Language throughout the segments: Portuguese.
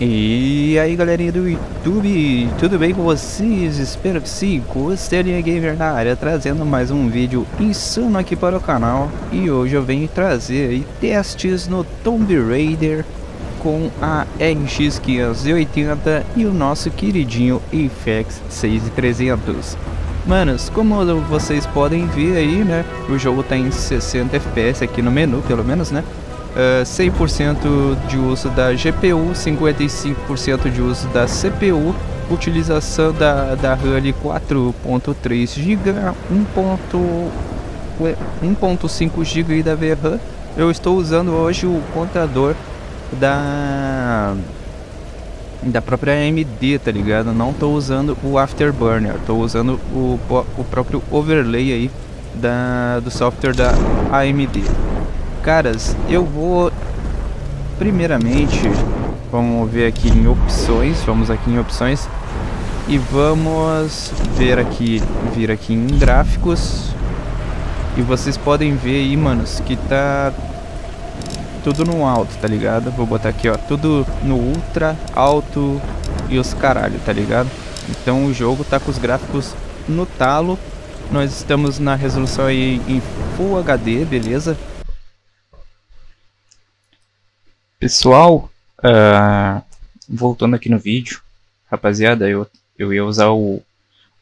E aí galerinha do YouTube, tudo bem com vocês? Espero que sim, Costelinha Gamer na área, trazendo mais um vídeo insano aqui para o canal. E hoje eu venho trazer aí testes no Tomb Raider com a RX 580 e o nosso queridinho Apex 6300 Manos, como vocês podem ver aí, né, o jogo tá em 60 FPS aqui no menu, pelo menos, né uh, 100% de uso da GPU, 55% de uso da CPU, utilização da, da RAM 4.3 GB, 1.5 GB da VRAM. Eu estou usando hoje o contador da da própria AMD, tá ligado? Não estou usando o Afterburner, estou usando o, o próprio overlay aí da, do software da AMD. Caras, eu vou primeiramente, vamos ver aqui em opções, vamos aqui em opções e vamos ver aqui, vir aqui em gráficos e vocês podem ver aí, manos, que tá tudo no alto, tá ligado? Vou botar aqui, ó, tudo no ultra, alto e os caralho, tá ligado? Então o jogo tá com os gráficos no talo. Nós estamos na resolução aí em Full HD, beleza? Pessoal, uh, voltando aqui no vídeo, rapaziada, eu, eu ia usar o,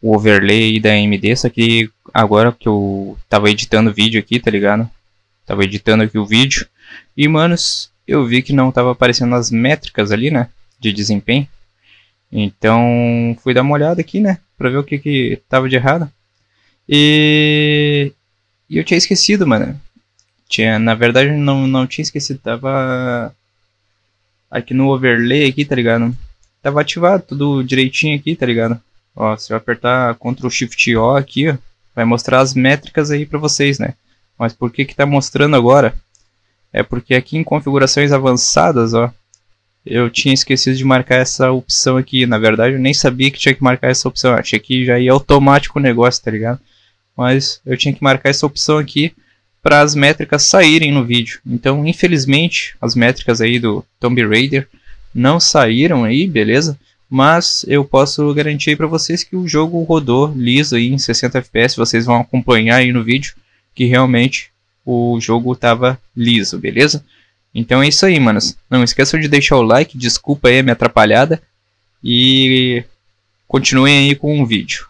o overlay da AMD, só que agora que eu tava editando o vídeo aqui, tá ligado? Tava editando aqui o vídeo, e manos, eu vi que não tava aparecendo as métricas ali, né, de desempenho. Então, fui dar uma olhada aqui, né, pra ver o que que tava de errado. E, e eu tinha esquecido, mano. Tinha, na verdade, não, não tinha esquecido, tava aqui no overlay aqui, tá ligado? Tava ativado tudo direitinho aqui, tá ligado? Ó, se eu apertar Ctrl Shift O aqui, ó, vai mostrar as métricas aí pra vocês, né? Mas por que que tá mostrando agora? É porque aqui em configurações avançadas, ó, eu tinha esquecido de marcar essa opção aqui. Na verdade, eu nem sabia que tinha que marcar essa opção. Eu achei que já ia automático o negócio, tá ligado? Mas eu tinha que marcar essa opção aqui para as métricas saírem no vídeo. Então, infelizmente, as métricas aí do Tomb Raider não saíram aí, beleza? Mas eu posso garantir para vocês que o jogo rodou liso aí em 60 FPS. Vocês vão acompanhar aí no vídeo que realmente o jogo estava liso, beleza? Então é isso aí, manos. Não esqueçam de deixar o like, desculpa aí a minha atrapalhada. E continuem aí com o vídeo.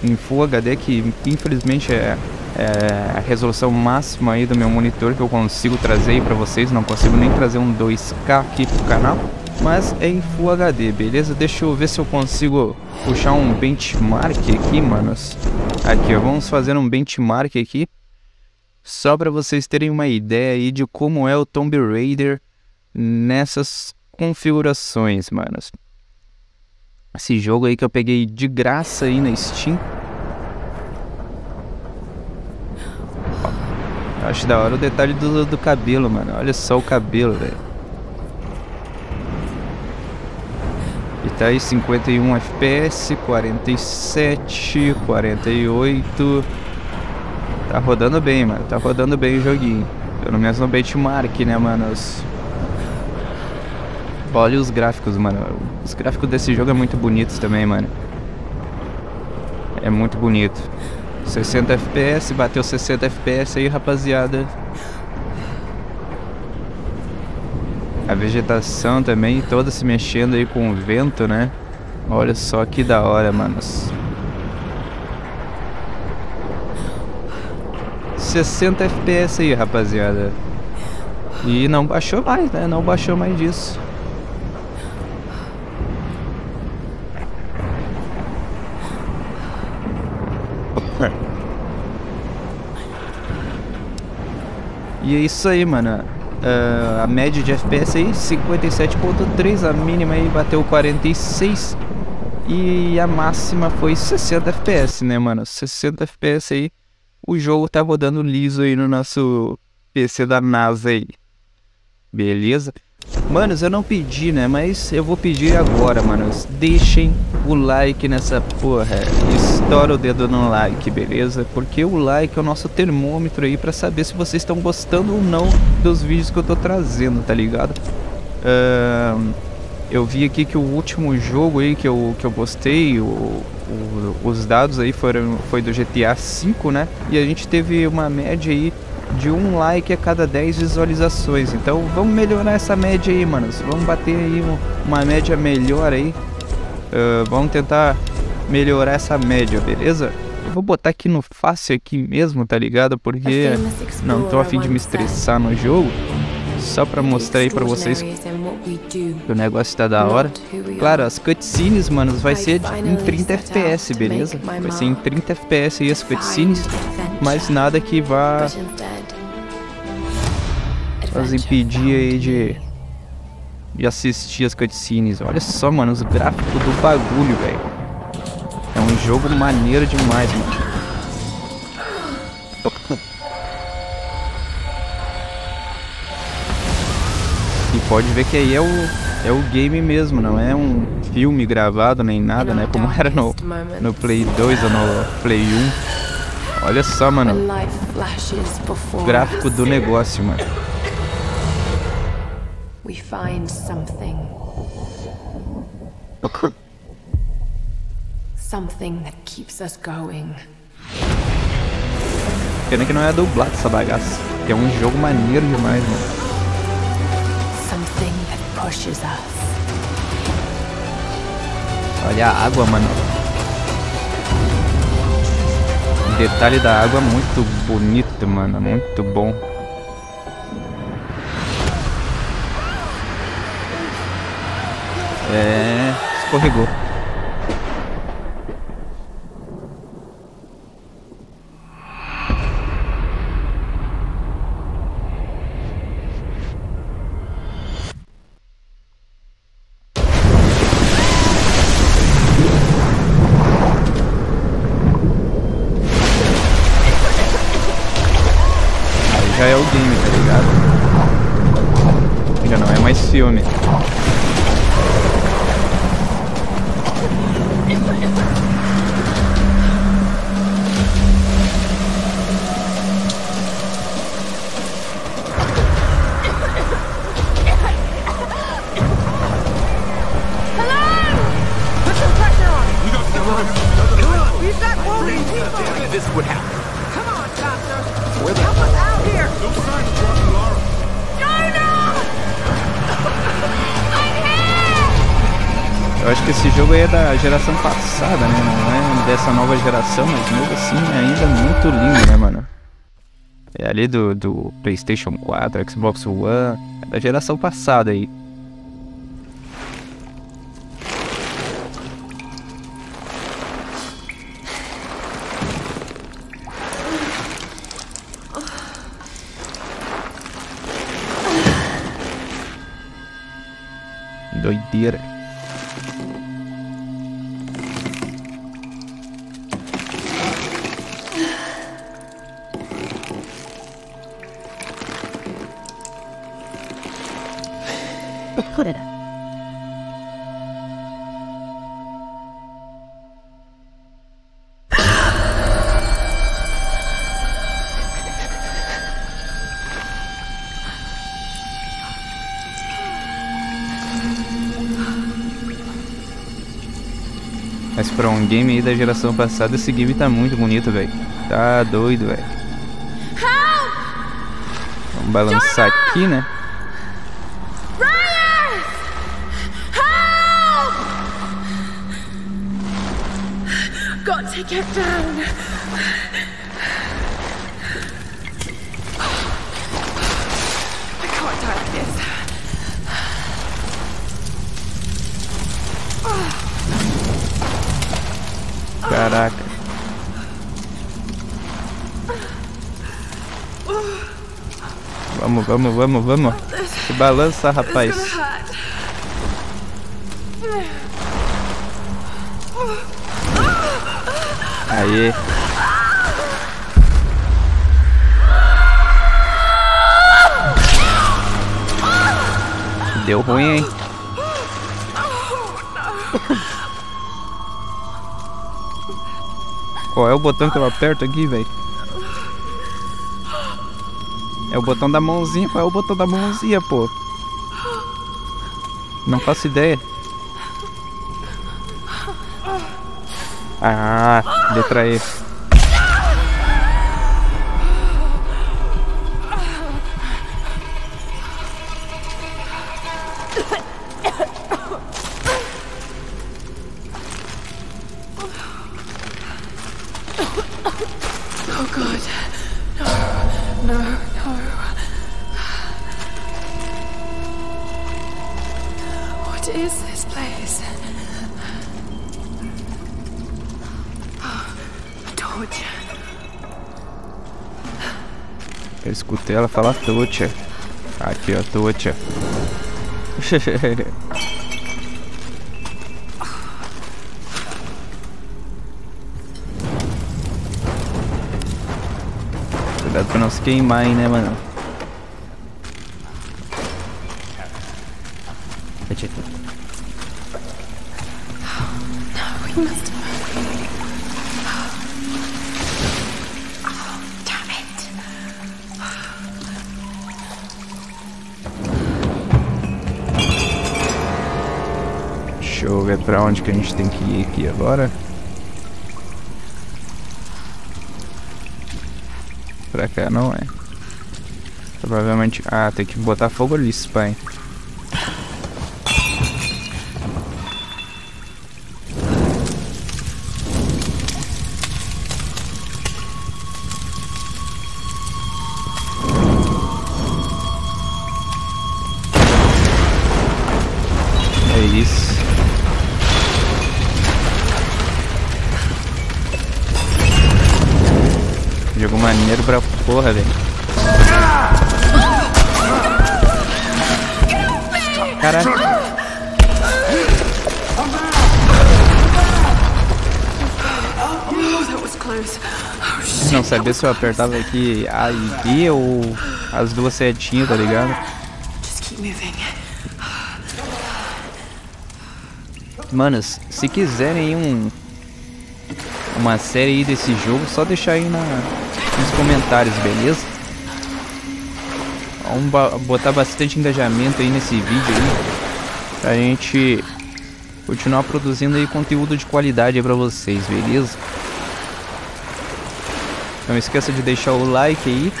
Em Full HD, que infelizmente é é, a resolução máxima aí do meu monitor que eu consigo trazer para vocês. Não consigo nem trazer um 2K aqui pro canal, mas é em Full HD, beleza? Deixa eu ver se eu consigo puxar um benchmark aqui, manos. Aqui, ó, vamos fazer um benchmark aqui. Só para vocês terem uma ideia aí de como é o Tomb Raider nessas configurações, manos. Esse jogo aí que eu peguei de graça aí na Steam. Acho da hora o detalhe do, do cabelo, mano. Olha só o cabelo, velho. E tá aí 51 FPS, 47, 48. Tá rodando bem, mano. Tá rodando bem o joguinho. Pelo menos no benchmark, né, mano? Olha os gráficos, mano. Os gráficos desse jogo é muito bonitos também, mano. É muito bonito. 60 FPS, bateu 60 FPS aí, rapaziada. A vegetação também toda se mexendo aí com o vento, né? Olha só que da hora, manos. 60 FPS aí, rapaziada. E não baixou mais, né? Não baixou mais disso. E é isso aí, mano. Uh, a média de FPS aí, 57.3, a mínima aí bateu 46 e a máxima foi 60 FPS, né, mano? 60 FPS aí, o jogo tá rodando liso aí no nosso PC da NASA aí. Beleza? Manos, eu não pedi, né? Mas eu vou pedir agora, manos. Deixem o like nessa porra. Estoura o dedo no like, beleza? Porque o like é o nosso termômetro aí pra saber se vocês estão gostando ou não dos vídeos que eu tô trazendo, tá ligado? Uh, eu vi aqui que o último jogo aí que eu, que eu postei, o, o, os dados aí foram, foi do GTA V, né? E a gente teve uma média aí de um like a cada 10 visualizações. Então vamos melhorar essa média aí, manos. Vamos bater aí uma média melhor aí. Uh, vamos tentar melhorar essa média, beleza? Eu vou botar aqui no fácil aqui mesmo, tá ligado? Porque não tô afim de me estressar no jogo. Só pra mostrar aí pra vocês que o negócio tá da hora. Claro, as cutscenes, manos, vai ser em 30 FPS, beleza? Vai ser em 30 FPS aí as cutscenes, mas nada que vá nos impedir aí de, de assistir as cutscenes. Olha só, mano, os gráficos do bagulho, velho. É um jogo maneiro demais, mano. E pode ver que aí é o, é o game mesmo, não é um filme gravado nem nada, né? Como era no, no Play 2 ou no Play 1. Olha só, mano. O gráfico do negócio, mano. We find something. Something that keeps us going. Pena que não é dublado essa bagaça. É um jogo maneiro demais, mano. Olha a água, mano. O detalhe da água é muito bonito, mano. Muito bom. É... Escorregou. This would happen. Come on, doctor. Where the Help us out here. No sign of Dr. Lara. Jonah! I'm here! Eu acho que esse jogo é da geração passada, né? Não é dessa nova geração, mas mesmo assim é ainda muito lindo, né, mano? É ali do, do PlayStation 4, Xbox One, é da geração passada aí. doy dir Mas pra um game aí da geração passada, esse game tá muito bonito, velho. Tá doido, velho. Vamos balançar aqui, né? Got to get down. Caraca. Vamos, vamos, vamos, vamos. Se balança, rapaz. Aí. Deu ruim, hein? Qual é o botão que eu aperto aqui, velho? É o botão da mãozinha. Qual é o botão da mãozinha, pô? Não faço ideia. Ah, letra E. escutei ela falar Tocha. Aqui, ó, Tocha. Cuidado pra não se queimar aí, né, mano? We must. Eu ver pra onde que a gente tem que ir aqui agora. Pra cá não é. Provavelmente. Ah, tem que botar fogo ali, pai. Porra, velho. Caralho. Não sabia se eu apertava aqui A e B ou as duas setinhas, tá ligado? Manos, se quiserem um uma série aí desse jogo, só deixar aí na, nos comentários, beleza? Vamos botar bastante engajamento aí nesse vídeo aí, pra gente continuar produzindo aí conteúdo de qualidade aí pra vocês, beleza? Não esqueça de deixar o like aí,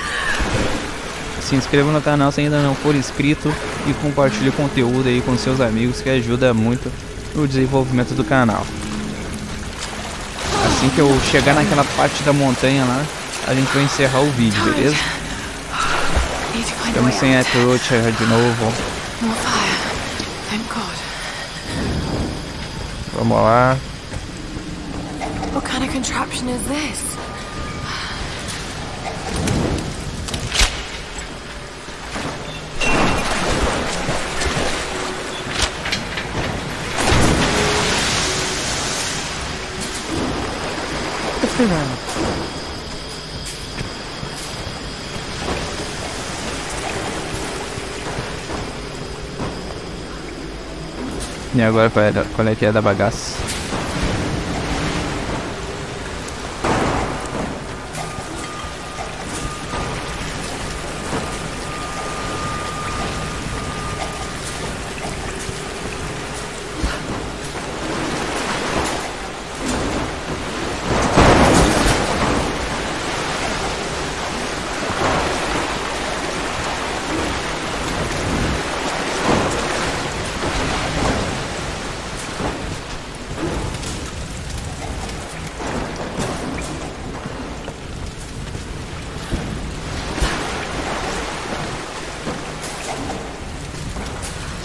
se inscreva no canal se ainda não for inscrito e compartilhe o conteúdo aí com seus amigos que ajuda muito no desenvolvimento do canal. Assim que eu chegar naquela parte da montanha lá, a gente vai encerrar o vídeo, beleza? Estamos sem a out. trouxa de novo. More fire. Thank God. Vamos lá. What kind of contraption is this? E agora qual é, que é da bagaça?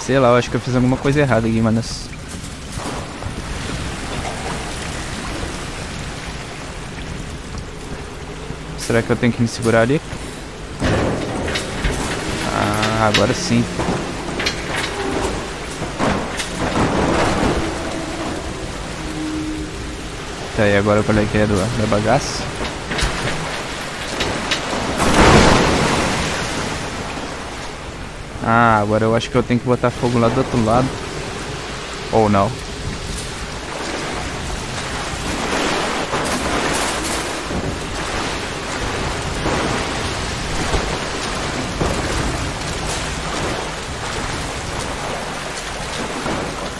Sei lá, eu acho que eu fiz alguma coisa errada aqui, manos. Será que eu tenho que me segurar ali? Ah, agora sim. Tá, e agora qual é que é do, da bagaça? Ah, agora eu acho que eu tenho que botar fogo lá do outro lado. Ou não.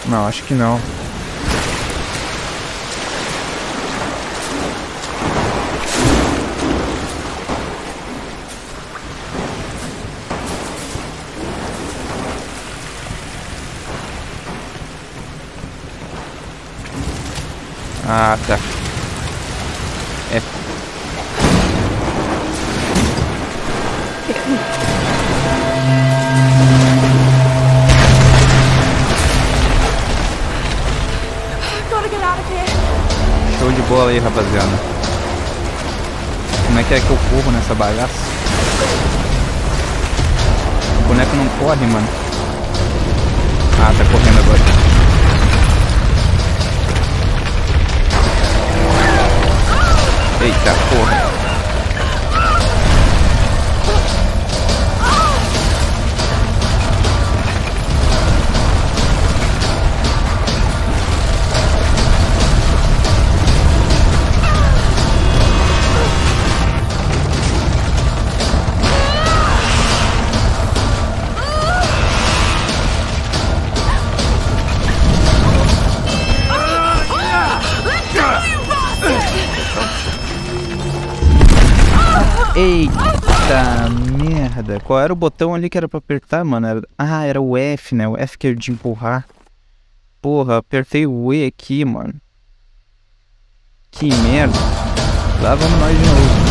Não, acho que não. Ah, tá. É. Show de bola aí, rapaziada. Como é que é que eu corro nessa bagaça? O boneco não corre, mano. Ah, tá correndo agora. Eita porra. Eita merda. Qual era o botão ali que era pra apertar, mano? Era... Ah, era o F, né? O F que era de empurrar. Porra, apertei o E aqui, mano. Que merda. Lá vamos nós de novo.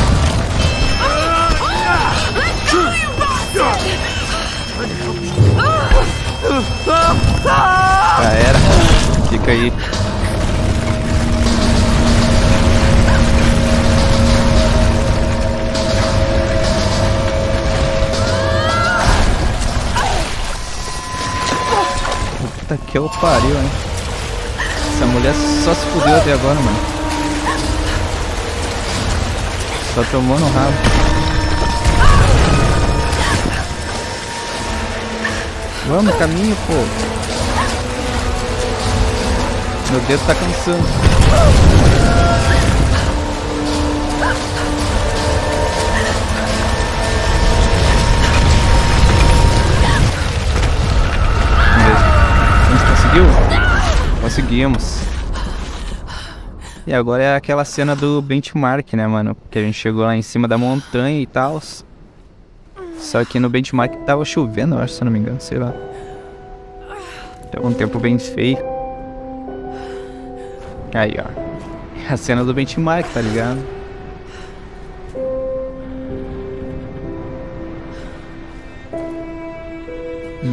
Já era. Fica aí. Que eu pariu, hein? Essa mulher só se fudeu até agora, mano. Só tomou no rabo. Vamos, caminho, pô. Meu dedo tá cansando. Conseguiu? Conseguimos. E agora é aquela cena do benchmark, né, mano? Que a gente chegou lá em cima da montanha e tal. Só que no benchmark tava chovendo, eu acho, se eu não me engano, sei lá. Tava um tempo bem feio. Aí, ó. A cena do benchmark, tá ligado?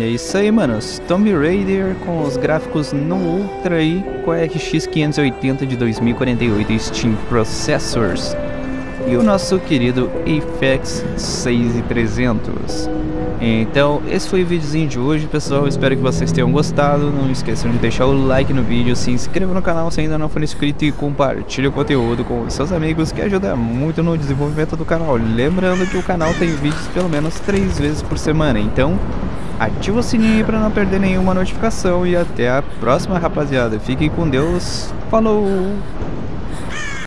É isso aí, manos. Tomb Raider com os gráficos no Ultra aí, com a RX 580 de 2048 Steam Processors. E o nosso querido Apex 6300. Então, esse foi o videozinho de hoje, pessoal. Espero que vocês tenham gostado. Não esqueçam de deixar o like no vídeo, se inscreva no canal se ainda não for inscrito e compartilhe o conteúdo com seus amigos, que ajuda muito no desenvolvimento do canal. Lembrando que o canal tem vídeos pelo menos 3 vezes por semana, então ativa o sininho para não perder nenhuma notificação e até a próxima, rapaziada. Fiquem com Deus. Falou!